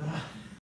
Ah.